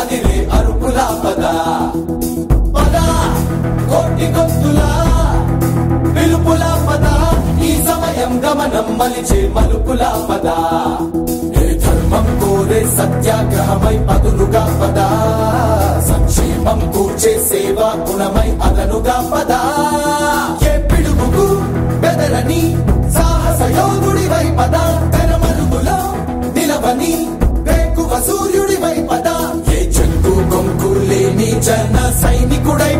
అదిరే అరుపుల పద పద. మలిచే మలుపుల పద ఏ ధర్మం కోరే సత్యాగ్రహమై పదులుగా పద. సంక్షేమం కూర్చే సేవా గుణమై అదనుగా పద. ఏ పిడుగుకు బెదరని సాహస యోగుడివై పదా. తెరమలుగులో నిలవని వేకువ సూర్యుడివై పద. ఏ జంతు కొంకు లేని జన సైనికుడై